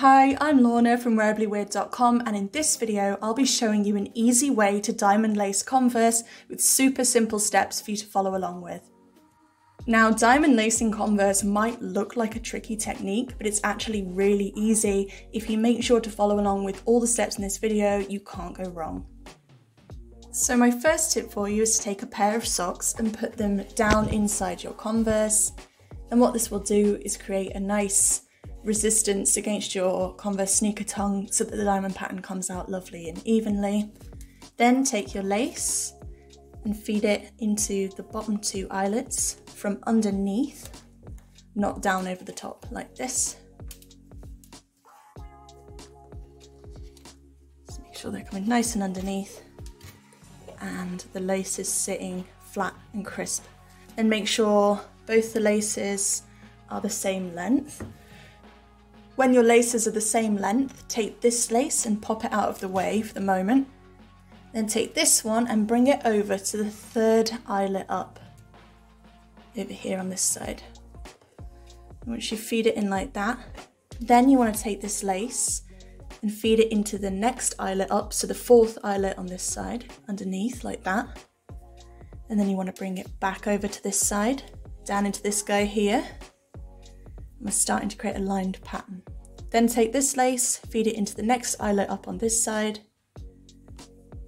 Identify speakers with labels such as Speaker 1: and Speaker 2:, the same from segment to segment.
Speaker 1: Hi, I'm Lorna from wearablyweird.com and in this video I'll be showing you an easy way to diamond lace Converse with super simple steps for you to follow along with. Now diamond lacing Converse might look like a tricky technique, but it's actually really easy. If you make sure to follow along with all the steps in this video, you can't go wrong. So my first tip for you is to take a pair of socks and put them down inside your Converse. And what this will do is create a nice resistance against your Converse sneaker tongue so that the diamond pattern comes out lovely and evenly. Then take your lace and feed it into the bottom two eyelets from underneath, not down over the top like this. Just make sure they're coming nice and underneath and the lace is sitting flat and crisp. And make sure both the laces are the same length when your laces are the same length, take this lace and pop it out of the way for the moment. Then take this one and bring it over to the third eyelet up, over here on this side. once you feed it in like that, then you want to take this lace and feed it into the next eyelet up, so the fourth eyelet on this side, underneath, like that. And then you want to bring it back over to this side, down into this guy here, we're starting to create a lined pattern. Then take this lace, feed it into the next eyelet up on this side,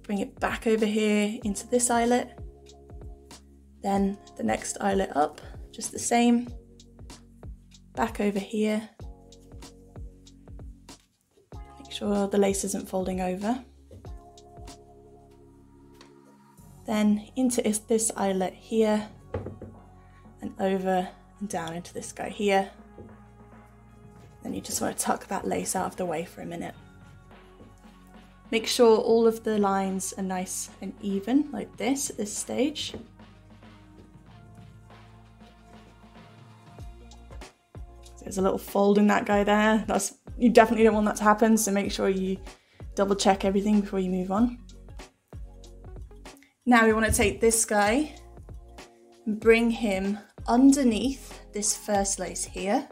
Speaker 1: bring it back over here into this eyelet, then the next eyelet up, just the same, back over here. Make sure the lace isn't folding over. Then into this eyelet here, and over and down into this guy here. Then you just want to tuck that lace out of the way for a minute. Make sure all of the lines are nice and even like this at this stage. There's a little fold in that guy there. That's You definitely don't want that to happen, so make sure you double check everything before you move on. Now we want to take this guy and bring him underneath this first lace here.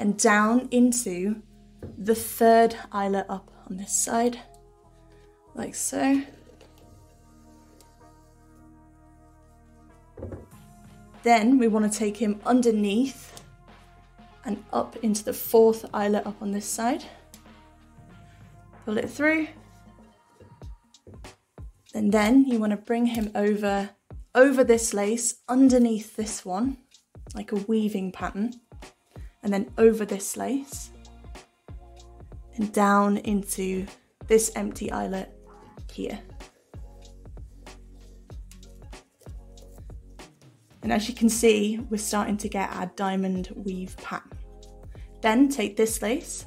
Speaker 1: And down into the third eyelet up on this side, like so. Then we want to take him underneath and up into the fourth eyelet up on this side. Pull it through. And then you want to bring him over, over this lace, underneath this one, like a weaving pattern and then over this lace and down into this empty eyelet here. And as you can see, we're starting to get our diamond weave pattern. Then take this lace,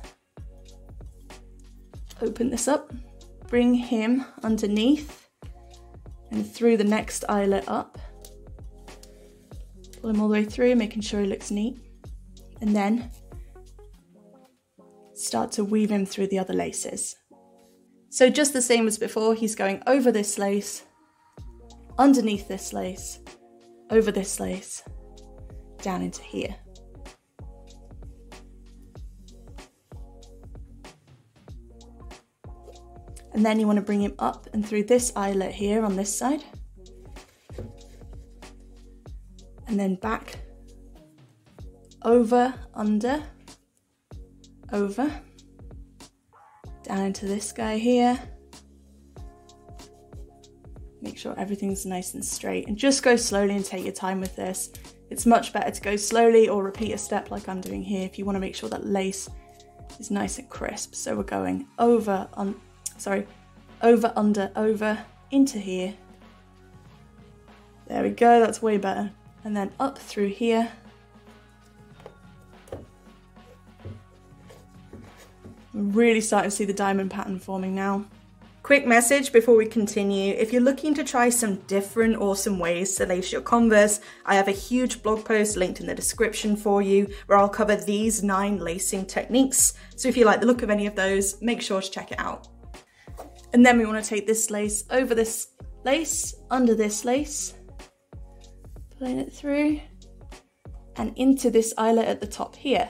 Speaker 1: open this up, bring him underneath and through the next eyelet up. Pull him all the way through, making sure he looks neat and then start to weave him through the other laces. So just the same as before, he's going over this lace, underneath this lace, over this lace, down into here. And then you want to bring him up and through this eyelet here on this side. And then back over, under, over, down into this guy here. Make sure everything's nice and straight and just go slowly and take your time with this. It's much better to go slowly or repeat a step like I'm doing here if you want to make sure that lace is nice and crisp. So we're going over, on, sorry, over, under, over, into here. There we go, that's way better. And then up through here Really starting to see the diamond pattern forming now. Quick message before we continue. If you're looking to try some different awesome ways to lace your Converse, I have a huge blog post linked in the description for you where I'll cover these nine lacing techniques. So if you like the look of any of those, make sure to check it out. And then we want to take this lace over this lace, under this lace, pulling it through, and into this eyelet at the top here.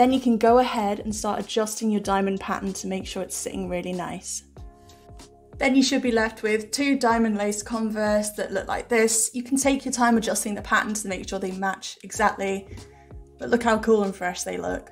Speaker 1: Then you can go ahead and start adjusting your diamond pattern to make sure it's sitting really nice. Then you should be left with two diamond lace converse that look like this. You can take your time adjusting the pattern to make sure they match exactly, but look how cool and fresh they look.